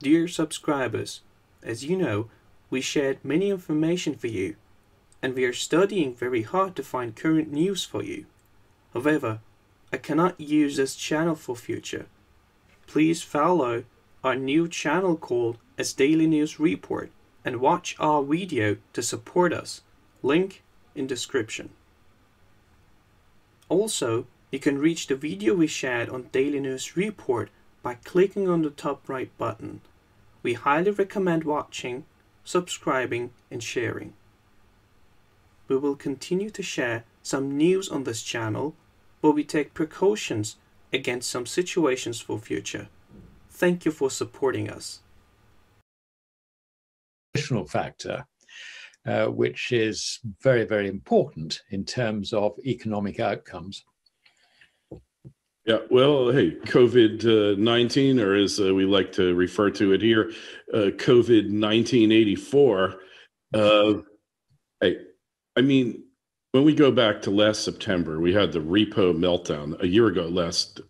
Dear subscribers, as you know, we shared many information for you, and we are studying very hard to find current news for you. However, I cannot use this channel for future. Please follow our new channel called as Daily News Report and watch our video to support us. Link in description. Also, you can reach the video we shared on Daily News Report by clicking on the top right button. We highly recommend watching, subscribing and sharing. We will continue to share some news on this channel, but we take precautions against some situations for future. Thank you for supporting us. Additional factor, uh, which is very, very important in terms of economic outcomes. Yeah, well, hey, COVID uh, 19, or as uh, we like to refer to it here, uh, COVID 1984. Uh, hey, I mean, when we go back to last September, we had the repo meltdown a year ago, last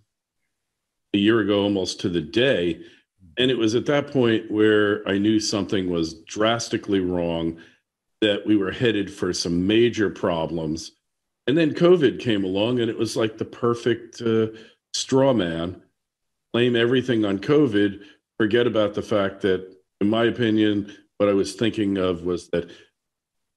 a year ago, almost to the day. And it was at that point where I knew something was drastically wrong, that we were headed for some major problems. And then COVID came along, and it was like the perfect uh, straw man. Blame everything on COVID, forget about the fact that, in my opinion, what I was thinking of was that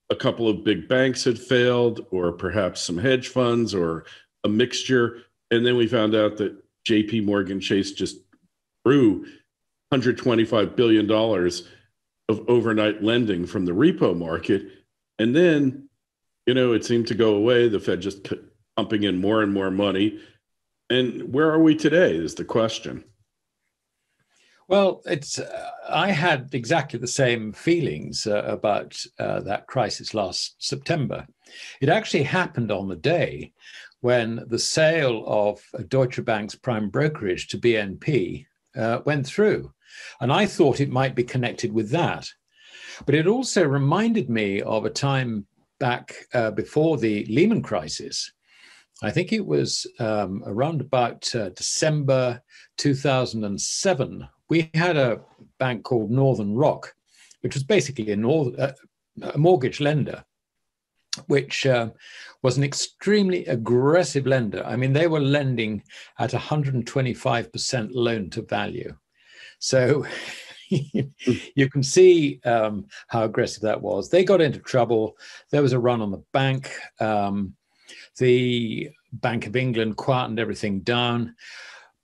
a couple of big banks had failed, or perhaps some hedge funds, or a mixture. And then we found out that JP Morgan Chase just grew $125 billion of overnight lending from the repo market. And then, you know, it seemed to go away. The Fed just pumping in more and more money. And where are we today is the question. Well, it's. Uh, I had exactly the same feelings uh, about uh, that crisis last September. It actually happened on the day when the sale of Deutsche Bank's prime brokerage to BNP uh, went through. And I thought it might be connected with that. But it also reminded me of a time back uh, before the Lehman crisis. I think it was um, around about uh, December 2007. We had a bank called Northern Rock, which was basically a, nor- uh, a mortgage lender which uh, was an extremely aggressive lender. I mean, they were lending at 125% loan to value. So you can see um, how aggressive that was. They got into trouble. There was a run on the bank. Um, the Bank of England quietened everything down.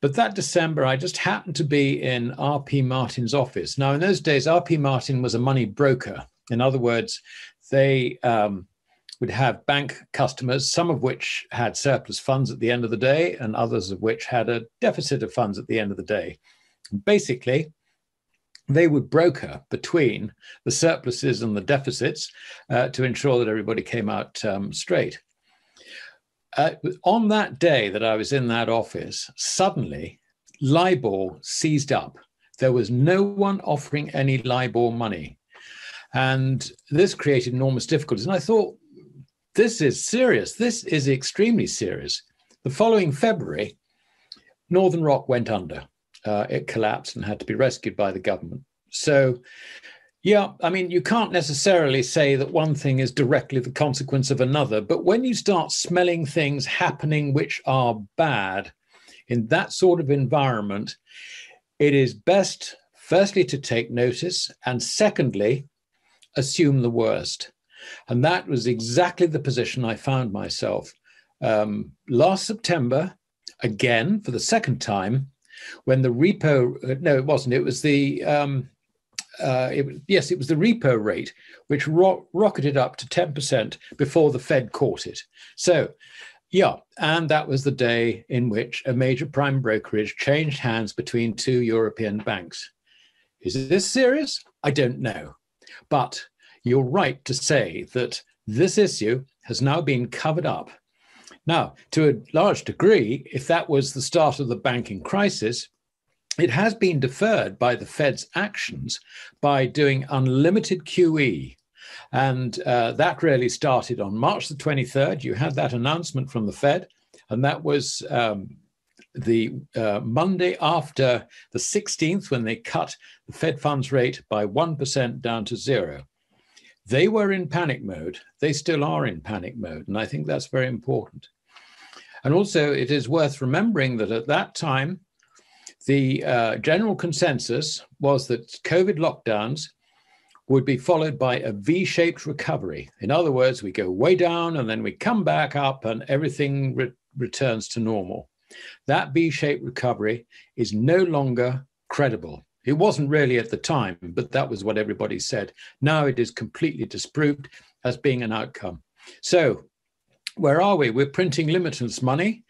But that December, I just happened to be in R.P. Martin's office. Now, in those days, R.P. Martin was a money broker. In other words, they um, would have bank customers, some of which had surplus funds at the end of the day, and others of which had a deficit of funds at the end of the day. Basically, they would broker between the surpluses and the deficits uh, to ensure that everybody came out um, straight. Uh, on that day that I was in that office, suddenly LIBOR seized up. There was no one offering any LIBOR money. And this created enormous difficulties. And I thought, this is serious. This is extremely serious. The following February, Northern Rock went under. Uh, it collapsed and had to be rescued by the government. So, yeah, I mean, you can't necessarily say that one thing is directly the consequence of another, but when you start smelling things happening which are bad in that sort of environment, it is best, firstly, to take notice, and secondly, assume the worst. And that was exactly the position I found myself um, last September, again for the second time, when the repo, uh, no, it wasn't, it was the, um, uh, it, yes, it was the repo rate, which ro- rocketed up to 10% before the Fed caught it. So, yeah, and that was the day in which a major prime brokerage changed hands between two European banks. Is this serious? I don't know. But you're right to say that this issue has now been covered up. Now, to a large degree, if that was the start of the banking crisis, it has been deferred by the Fed's actions by doing unlimited QE. And uh, that really started on March the 23rd. You had that announcement from the Fed, and that was um, the uh, Monday after the 16th, when they cut the Fed funds rate by 1% down to zero. They were in panic mode. They still are in panic mode. And I think that's very important. And also, it is worth remembering that at that time, the uh, general consensus was that COVID lockdowns would be followed by a V shaped recovery. In other words, we go way down and then we come back up and everything re- returns to normal. That V shaped recovery is no longer credible. It wasn't really at the time, but that was what everybody said. Now it is completely disproved as being an outcome. So, where are we? We're printing limitless money.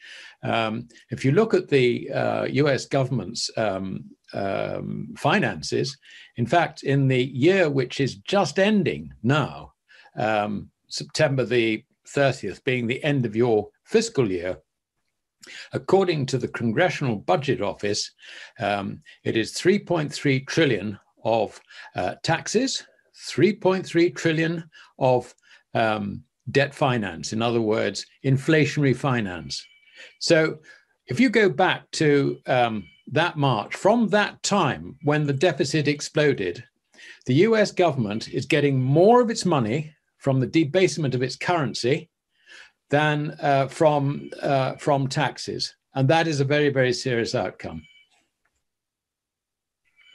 Um, if you look at the uh, US government's um, um, finances, in fact, in the year which is just ending now, um, September the 30th being the end of your fiscal year, according to the Congressional Budget Office, um, it is 3.3 trillion of uh, taxes, 3.3 trillion of um, debt finance, in other words, inflationary finance. So if you go back to um, that March, from that time when the deficit exploded, the US government is getting more of its money from the debasement of its currency than uh, from, uh, from taxes. And that is a very, very serious outcome.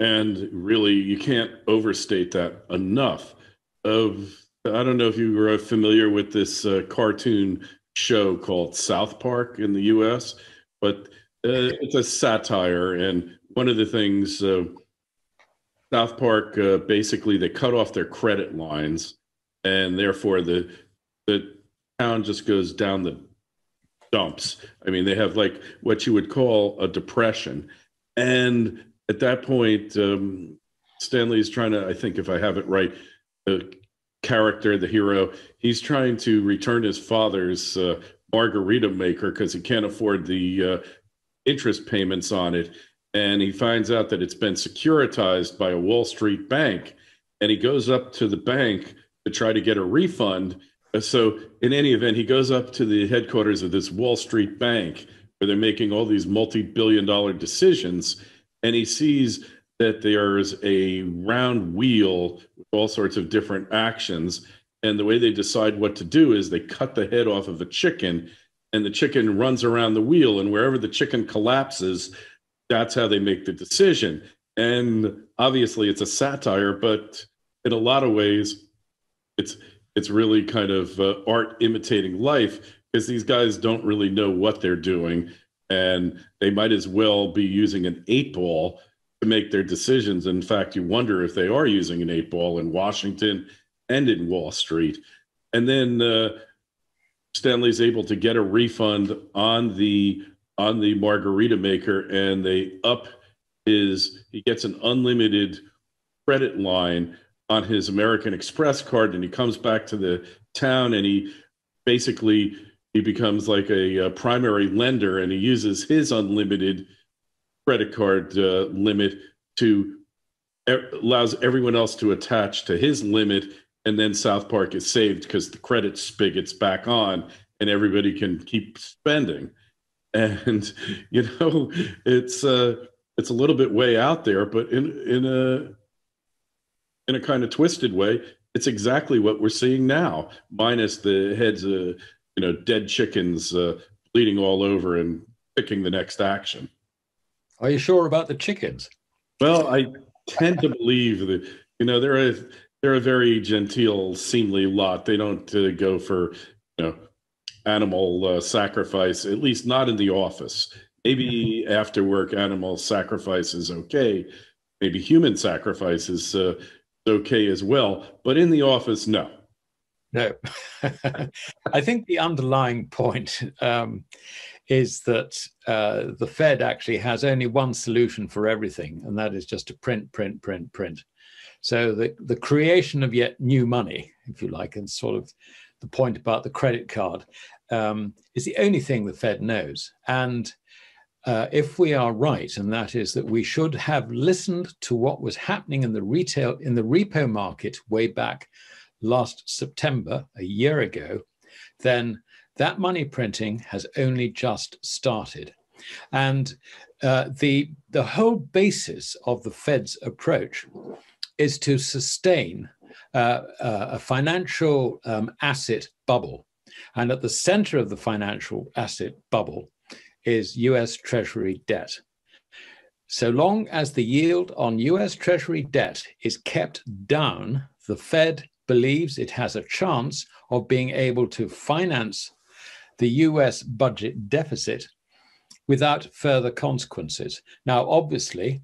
And really, you can't overstate that enough. Of I don't know if you were familiar with this uh, cartoon show called South Park in the U.S., but uh, it's a satire, and one of the things uh, South Park uh, basically they cut off their credit lines, and therefore the the town just goes down the dumps. I mean, they have like what you would call a depression, and at that point, um, Stanley is trying to. I think if I have it right. Character, the hero, he's trying to return his father's uh, margarita maker because he can't afford the uh, interest payments on it. And he finds out that it's been securitized by a Wall Street bank. And he goes up to the bank to try to get a refund. Uh, so, in any event, he goes up to the headquarters of this Wall Street bank where they're making all these multi billion dollar decisions. And he sees that there's a round wheel with all sorts of different actions. And the way they decide what to do is they cut the head off of a chicken and the chicken runs around the wheel and wherever the chicken collapses that's how they make the decision and obviously it's a satire but in a lot of ways it's it's really kind of uh, art imitating life because these guys don't really know what they're doing and they might as well be using an eight ball to make their decisions. In fact you wonder if they are using an eight ball in washington and in wall street. And then uh, Stanley's able to get a refund on the on the margarita maker, and they up his he gets an unlimited credit line on his American Express card, and he comes back to the town, and he basically he becomes like a, a primary lender, and he uses his unlimited credit card uh, limit to allows everyone else to attach to his limit and then South Park is saved because the credit spigot's back on and everybody can keep spending. And you know, it's uh it's a little bit way out there, but in in a in a kind of twisted way, it's exactly what we're seeing now, minus the heads of you know dead chickens uh, bleeding all over and picking the next action. Are you sure about the chickens? Well, I tend to believe that you know there are a they're a very genteel, seemly lot. They don't uh, go for you know animal uh, sacrifice, at least not in the office. Maybe after work, animal sacrifice is okay. Maybe human sacrifice is uh, okay as well. But in the office, no. No. I think the underlying point um, is that uh, the Fed actually has only one solution for everything, and that is just to print, print, print, print. So the, the creation of yet new money, if you like, and sort of the point about the credit card, um, is the only thing the Fed knows. And uh, if we are right, and that is that we should have listened to what was happening in the retail, in the repo market way back last September, a year ago, then that money printing has only just started. And uh, the, the whole basis of the Fed's approach is to sustain uh, uh, a financial um, asset bubble. And at the center of the financial asset bubble is US Treasury debt. So long as the yield on US Treasury debt is kept down, the Fed believes it has a chance of being able to finance the US budget deficit without further consequences. Now, obviously,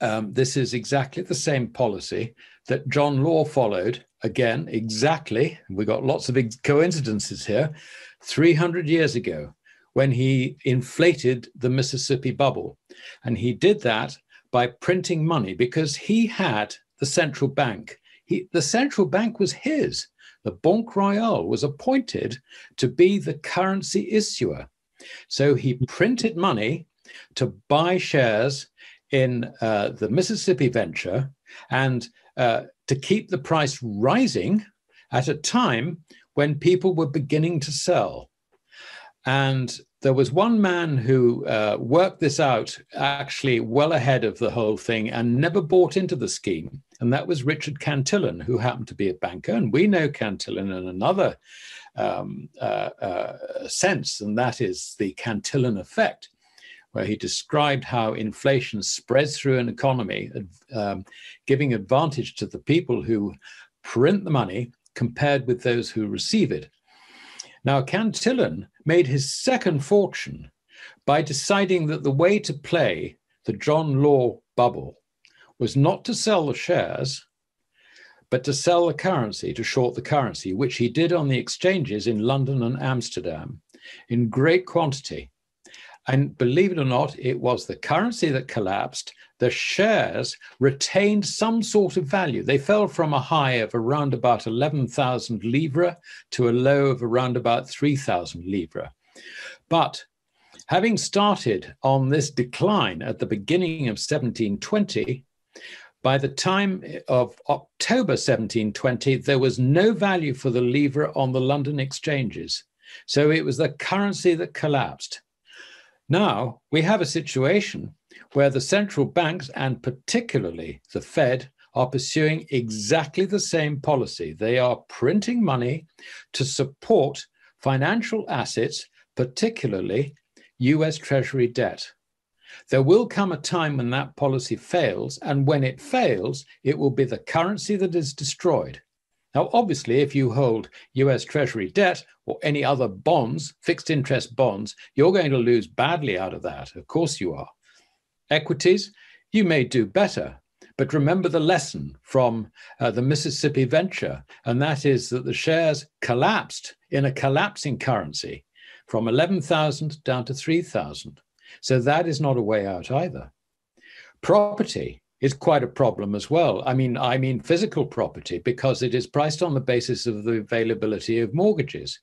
um, this is exactly the same policy that John Law followed, again, exactly, we got lots of coincidences here, 300 years ago when he inflated the Mississippi bubble. And he did that by printing money because he had the central bank. He, the central bank was his. The Banque Royale was appointed to be the currency issuer. So he printed money to buy shares in uh, the Mississippi venture and uh, to keep the price rising at a time when people were beginning to sell. And there was one man who uh, worked this out actually well ahead of the whole thing and never bought into the scheme. And that was Richard Cantillon, who happened to be a banker. And we know Cantillon in another um, uh, uh, sense, and that is the Cantillon effect, where he described how inflation spreads through an economy, um, giving advantage to the people who print the money compared with those who receive it. Now, Cantillon made his second fortune by deciding that the way to play the John Law bubble was not to sell the shares, but to sell the currency, to short the currency, which he did on the exchanges in London and Amsterdam in great quantity. And believe it or not, it was the currency that collapsed. The shares retained some sort of value. They fell from a high of around about 11,000 livres to a low of around about 3,000 livres. But having started on this decline at the beginning of 1720, by the time of October 1720, there was no value for the livre on the London exchanges. So it was the currency that collapsed. Now we have a situation where the central banks, and particularly the Fed, are pursuing exactly the same policy. They are printing money to support financial assets, particularly US Treasury debt. There will come a time when that policy fails, and when it fails, it will be the currency that is destroyed. Now, obviously, if you hold US Treasury debt or any other bonds, fixed interest bonds, you're going to lose badly out of that. Of course, you are. Equities, you may do better. But remember the lesson from uh, the Mississippi venture, and that is that the shares collapsed in a collapsing currency from 11,000 down to 3,000. So that is not a way out either. Property is quite a problem as well. I mean, I mean physical property because it is priced on the basis of the availability of mortgages.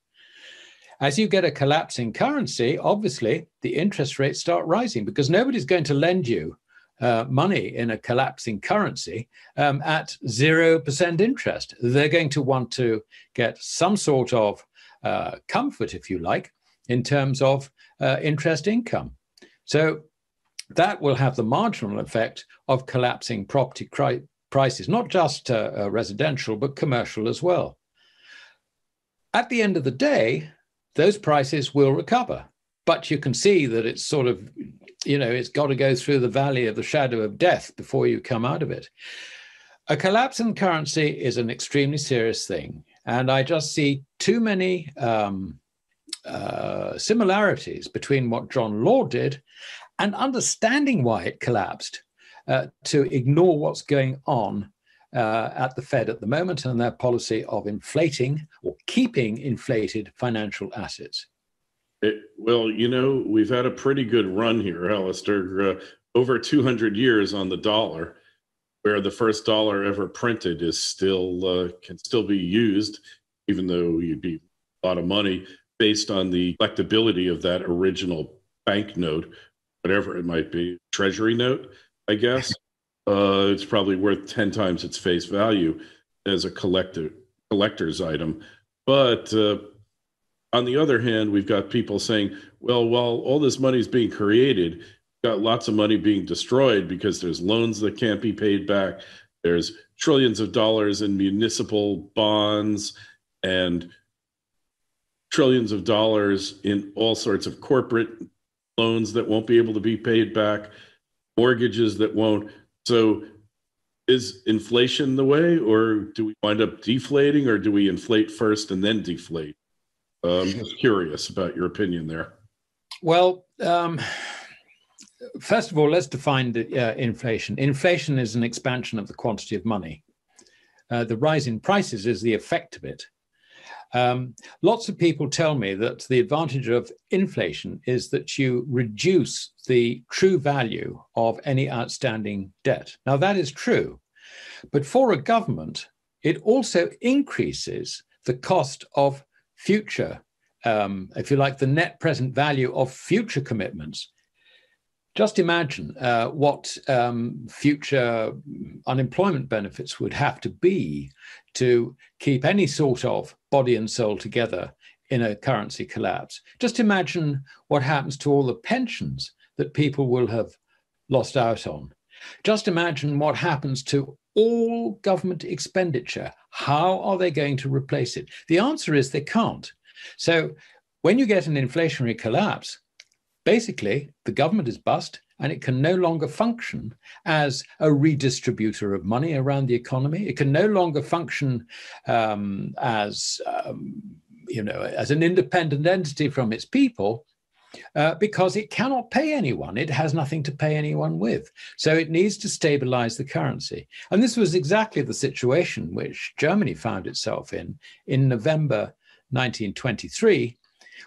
As you get a collapsing currency, obviously the interest rates start rising because nobody's going to lend you uh, money in a collapsing currency um, at 0% interest. They're going to want to get some sort of uh, comfort, if you like, in terms of uh, interest income. So that will have the marginal effect of collapsing property prices, not just uh, uh, residential, but commercial as well. At the end of the day, those prices will recover. But you can see that it's sort of, you know, it's got to go through the valley of the shadow of death before you come out of it. A collapse in currency is an extremely serious thing. And I just see too many um, uh, similarities between what John Law did and understanding why it collapsed uh, to ignore what's going on uh, at the Fed at the moment and their policy of inflating or keeping inflated financial assets. It, well, you know, we've had a pretty good run here, Alasdair. Uh, over 200 years on the dollar, where the first dollar ever printed is still uh, can still be used, even though you'd be a lot of money based on the collectability of that original banknote, whatever it might be, treasury note, I guess. Uh, it's probably worth 10 times its face value as a collector, collector's item. But uh, on the other hand, we've got people saying, well, while all this money is being created, got lots of money being destroyed because there's loans that can't be paid back. There's trillions of dollars in municipal bonds and trillions of dollars in all sorts of corporate loans that won't be able to be paid back, mortgages that won't. So is inflation the way, or do we wind up deflating, or do we inflate first and then deflate? Uh, I'm just curious about your opinion there. Well, um, first of all, let's define the, uh, inflation. Inflation is an expansion of the quantity of money. Uh, the rise in prices is the effect of it. Um, lots of people tell me that the advantage of inflation is that you reduce the true value of any outstanding debt. Now, that is true. But for a government, it also increases the cost of future, um, if you like, the net present value of future commitments. Just imagine uh, what um, future unemployment benefits would have to be to keep any sort of body and soul together in a currency collapse. Just imagine what happens to all the pensions that people will have lost out on. Just imagine what happens to all government expenditure. How are they going to replace it? The answer is they can't. So when you get an inflationary collapse, basically the government is bust and it can no longer function as a redistributor of money around the economy. It can no longer function um, as um, you know as an independent entity from its people. Uh, because it cannot pay anyone. It has nothing to pay anyone with. So it needs to stabilize the currency. And this was exactly the situation which Germany found itself in in November 1923,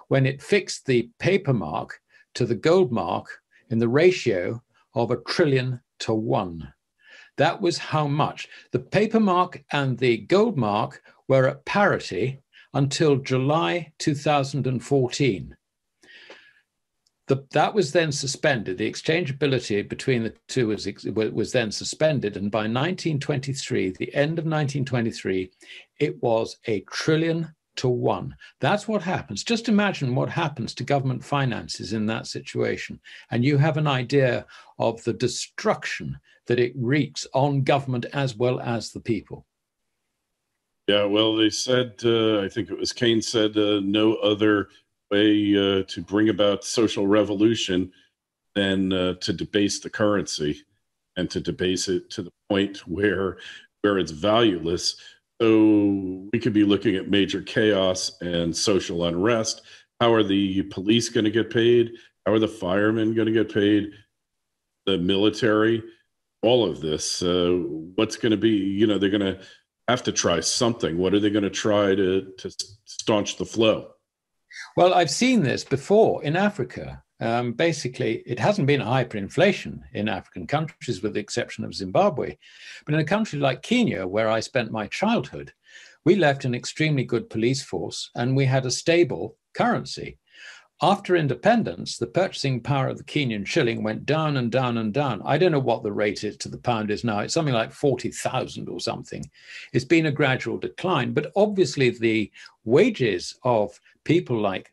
when it fixed the paper mark to the gold mark in the ratio of a trillion to one. That was how much. The paper mark and the gold mark were at parity until July 2014. The, that was then suspended. The exchangeability between the two was, was then suspended. And by 1923, the end of 1923, it was a trillion to one. That's what happens. Just imagine what happens to government finances in that situation. And you have an idea of the destruction that it wreaks on government as well as the people. Yeah, well, they said, uh, I think it was Keynes said, uh, no other way uh, to bring about social revolution than uh, to debase the currency and to debase it to the point where where it's valueless so we could be looking at major chaos and social unrest. How are the police going to get paid? How are the firemen going to get paid? The military, all of this. Uh, what's going to be? You know, they're going to have to try something. What are they going to try to to staunch the flow? Well, I've seen this before in Africa. Um, basically, it hasn't been hyperinflation in African countries, with the exception of Zimbabwe. But in a country like Kenya, where I spent my childhood, we left an extremely good police force and we had a stable currency. After independence, the purchasing power of the Kenyan shilling went down and down and down. I don't know what the rate is to the pound is now. It's something like 40,000 or something. It's been a gradual decline, but obviously the wages of people like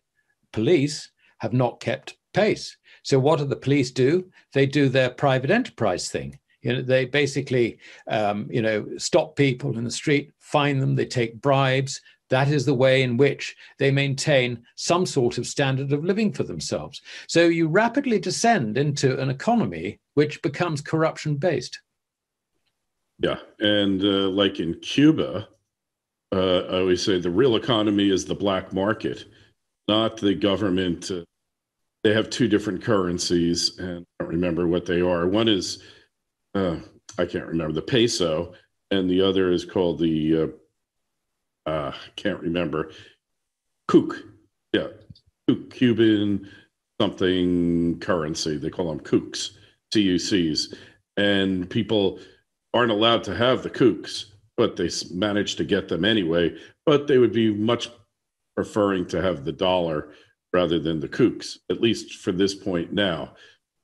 police have not kept pace. So what do the police do? They do their private enterprise thing. You know, they basically, um, you know, stop people in the street, fine them, they take bribes. That is the way in which they maintain some sort of standard of living for themselves. So you rapidly descend into an economy which becomes corruption based. Yeah, and uh, like in Cuba, uh, I always say the real economy is the black market, not the government uh, they have two different currencies, and I don't remember what they are. One is uh, I can't remember the peso, and the other is called the uh, uh, can't remember kook. Yeah, kook, Cuban something currency. They call them kooks, CUCs, and people aren't allowed to have the kooks, but they manage to get them anyway. But they would be much preferring to have the dollar rather than the kooks, at least for this point now.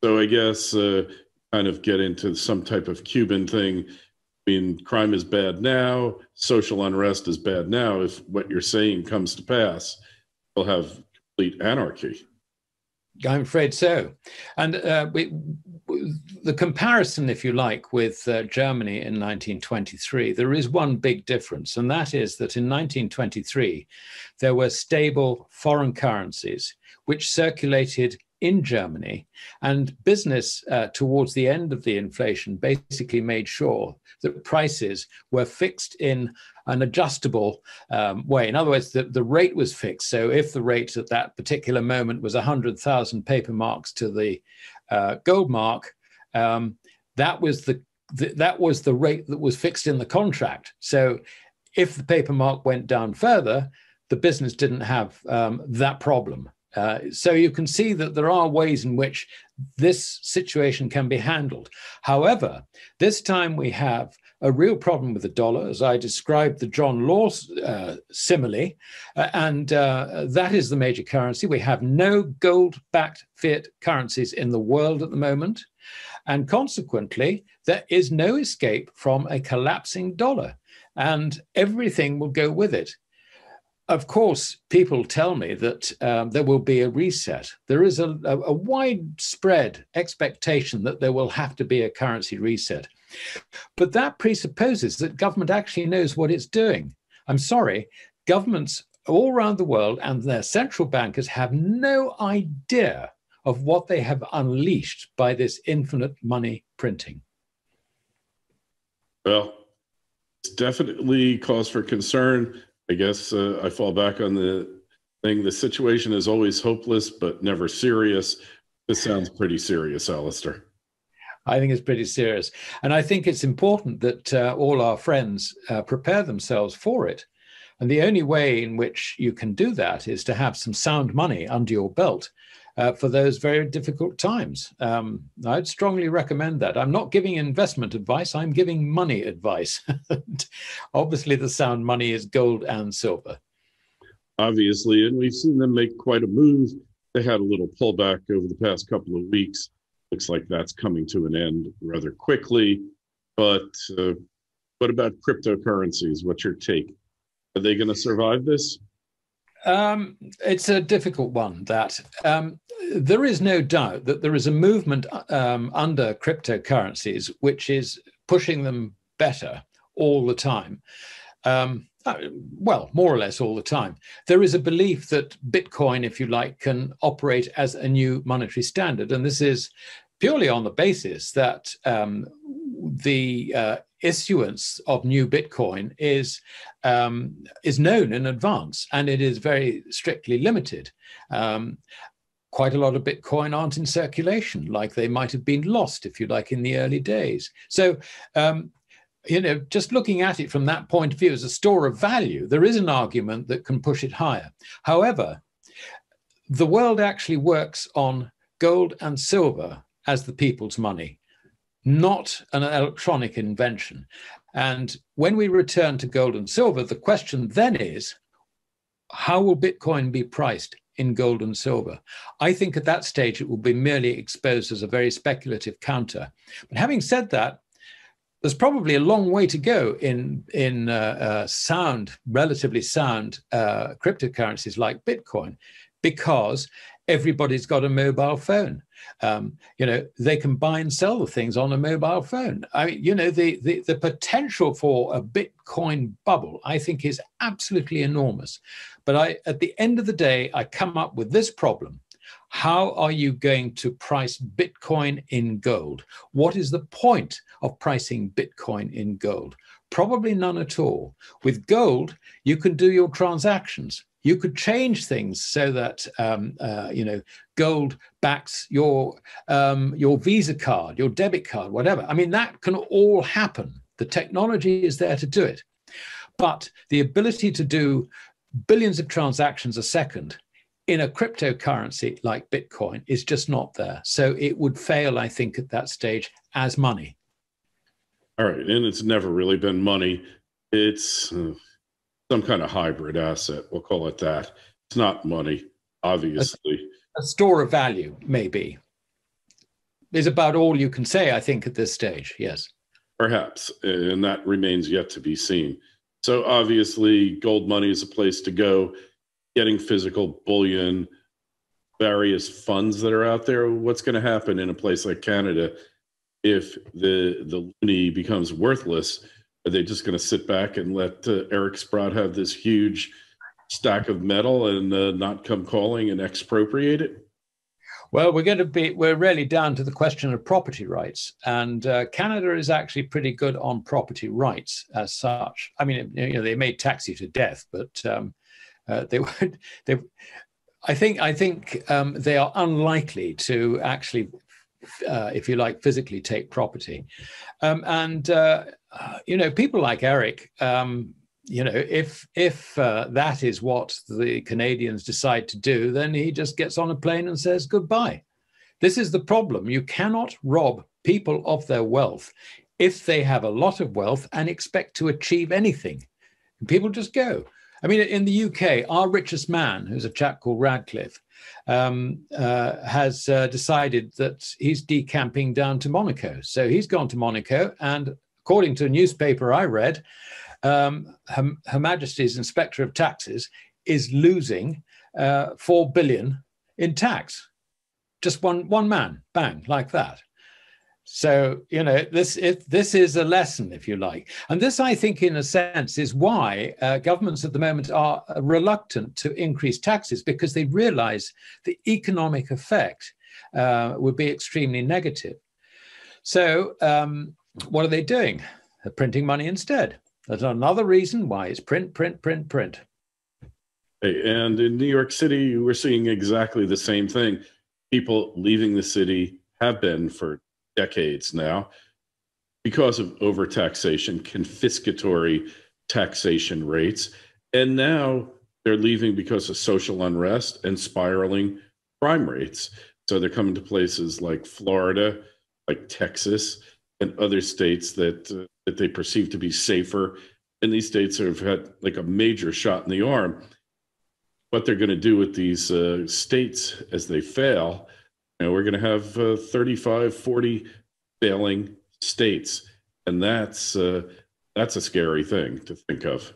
So I guess uh, kind of get into some type of Cuban thing. I mean, crime is bad now, social unrest is bad now if what you're saying comes to pass. we'll have complete anarchy. I'm afraid so. And uh, we, the comparison, if you like, with uh, Germany in 1923, there is one big difference, and that is that in 1923, there were stable foreign currencies which circulated in Germany, and business uh, towards the end of the inflation basically made sure that prices were fixed in an adjustable um, way. In other words, the, the rate was fixed. So if the rate at that particular moment was 100,000 paper marks to the uh, gold mark, um, that was the, that was the rate that was fixed in the contract. So if the paper mark went down further, the business didn't have um, that problem. Uh, so you can see that there are ways in which this situation can be handled. However, this time we have a real problem with the dollar, as I described the John Law uh, simile, uh, and uh, that is the major currency. We have no gold backed fiat currencies in the world at the moment. And consequently, there is no escape from a collapsing dollar, and everything will go with it. Of course, people tell me that um, there will be a reset. There is a, a, a widespread expectation that there will have to be a currency reset. But that presupposes that government actually knows what it's doing. I'm sorry, governments all around the world and their central bankers have no idea of what they have unleashed by this infinite money printing. Well, it's definitely cause for concern. I guess uh, I fall back on the thing. The situation is always hopeless, but never serious. This sounds pretty serious, Alasdair. I think it's pretty serious. And I think it's important that uh, all our friends uh, prepare themselves for it. And the only way in which you can do that is to have some sound money under your belt uh, for those very difficult times. Um, I'd strongly recommend that. I'm not giving investment advice, I'm giving money advice. Obviously, the sound money is gold and silver. Obviously, and we've seen them make quite a move. They had a little pullback over the past couple of weeks. Looks like that's coming to an end rather quickly. But uh, what about cryptocurrencies? What's your take? Are they going to survive this? Um, it's a difficult one. That um, there is no doubt that there is a movement um, under cryptocurrencies which is pushing them better all the time. Um, uh, well, more or less all the time. There is a belief that Bitcoin, if you like, can operate as a new monetary standard. And this is purely on the basis that um, the uh, issuance of new Bitcoin is um, is known in advance, and it is very strictly limited. Um, quite a lot of Bitcoin aren't in circulation, like they might have been lost, if you like, in the early days. So. Um, you know, just looking at it from that point of view as a store of value, there is an argument that can push it higher. However, the world actually works on gold and silver as the people's money, not an electronic invention. And when we return to gold and silver, the question then is how will Bitcoin be priced in gold and silver? I think at that stage it will be merely exposed as a very speculative counter. But having said that, there's probably a long way to go in in uh, uh, sound, relatively sound uh, cryptocurrencies like Bitcoin, because everybody's got a mobile phone. Um, you know, they can buy and sell the things on a mobile phone. I mean, you know, the, the, the potential for a Bitcoin bubble, I think, is absolutely enormous. But I, at the end of the day, I come up with this problem. How are you going to price Bitcoin in gold? What is the point of pricing Bitcoin in gold? Probably none at all. With gold, you can do your transactions you could change things so that um, uh, you know gold backs your um, your Visa card, your debit card, whatever. I mean, that can all happen. The technology is there to do it, but the ability to do billions of transactions a second in a cryptocurrency like Bitcoin is just not there. So it would fail, I think, at that stage as money. All right, and it's never really been money. It's uh some kind of hybrid asset. We'll call it that. It's not money, obviously. A, a store of value, maybe, is about all you can say, I think, at this stage. Yes. Perhaps. And that remains yet to be seen. So obviously, gold money is a place to go. getting physical bullion, various funds that are out there. What's going to happen in a place like Canada if the the loonie becomes worthless? Are they just going to sit back and let uh, Eric Sprott have this huge stack of metal and uh, not come calling and expropriate it? Well, we're going to be, we're really down to the question of property rights. And uh, Canada is actually pretty good on property rights as such. I mean, you know, they may tax you to death, but um, uh, they would, they, I think, I think um, they are unlikely to actually, uh, if you like, physically take property. Um, and, you know, people like Eric, um, you know, if if uh, that is what the Canadians decide to do, then he just gets on a plane and says goodbye. This is the problem. You cannot rob people of their wealth if they have a lot of wealth and expect to achieve anything. People just go. I mean, in the UK, our richest man, who's a chap called Ratcliffe, um, uh, has uh, decided that he's decamping down to Monaco. So he's gone to Monaco, and according to a newspaper I read, um, Her, Her, Majesty's Inspector of Taxes is losing uh, four billion in tax. Just one one man, bang, like that. So you know this it, this is a lesson, if you like, and this I think, in a sense, is why uh, governments at the moment are reluctant to increase taxes because they realise the economic effect uh, would be extremely negative. So um, what are they doing? They're printing money instead. That's another reason why it's print, print, print, print. Hey, and in New York City, we're seeing exactly the same thing. People leaving the city have been for decades now because of overtaxation, confiscatory taxation rates. And now they're leaving because of social unrest and spiraling crime rates. So they're coming to places like Florida, like Texas, and other states that uh, that they perceive to be safer. And these states have had like a major shot in the arm. What they're going to do with these uh, states as they fail, you know, we're going to have uh, 35, 40 failing states. And that's, uh, that's a scary thing to think of.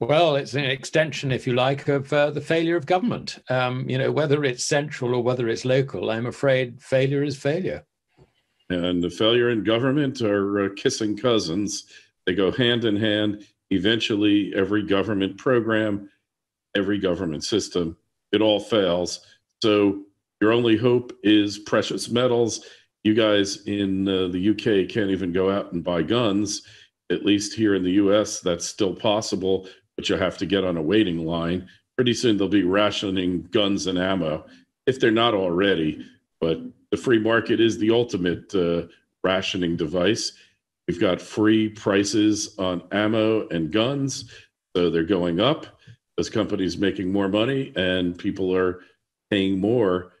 Well, it's an extension, if you like, of uh, the failure of government. Um, you know, whether it's central or whether it's local, I'm afraid failure is failure and the failure in government are uh, kissing cousins. They go hand in hand. Eventually, every government program, every government system, it all fails. So your only hope is precious metals. You guys in uh, the UK can't even go out and buy guns. At least here in the US, that's still possible, but you have to get on a waiting line. Pretty soon they'll be rationing guns and ammo if they're not already. But the free market is the ultimate uh, rationing device. We've got free prices on ammo and guns, so they're going up. Those companies making more money, and people are paying more.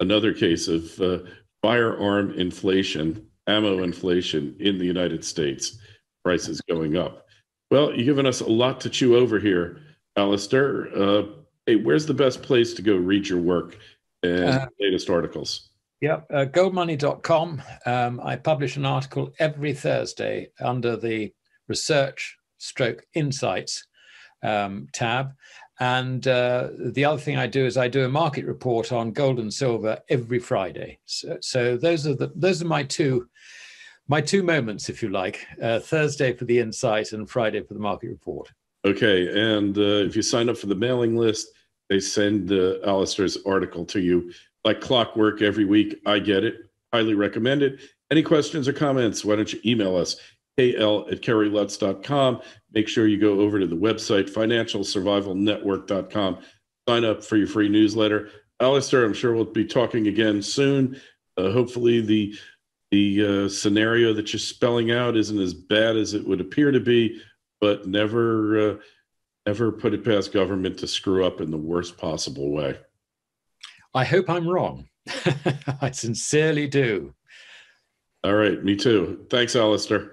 Another case of uh, firearm inflation, ammo inflation in the United States, prices going up. Well, you've given us a lot to chew over here, Alasdair. Uh, hey, where's the best place to go read your work and uh, latest articles? Yep, uh, goldmoney.com. Um, I publish an article every Thursday under the research stroke insights um, tab. And uh, the other thing I do is I do a market report on gold and silver every Friday. So, so those are the those are my two my two moments, if you like. Uh, Thursday for the insight and Friday for the market report. Okay, and uh, if you sign up for the mailing list, they send uh, Alasdair's article to you like clockwork every week. I get it. Highly recommend it. Any questions or comments? Why don't you email us? kl at kerrylutz.com. Make sure you go over to the website, financialsurvivalnetwork.com. Sign up for your free newsletter. Alasdair, I'm sure we'll be talking again soon. Uh, hopefully, the the uh, scenario that you're spelling out isn't as bad as it would appear to be, but never uh, never put it past government to screw up in the worst possible way. I hope I'm wrong. I sincerely do. All right, me too. Thanks, Alasdair.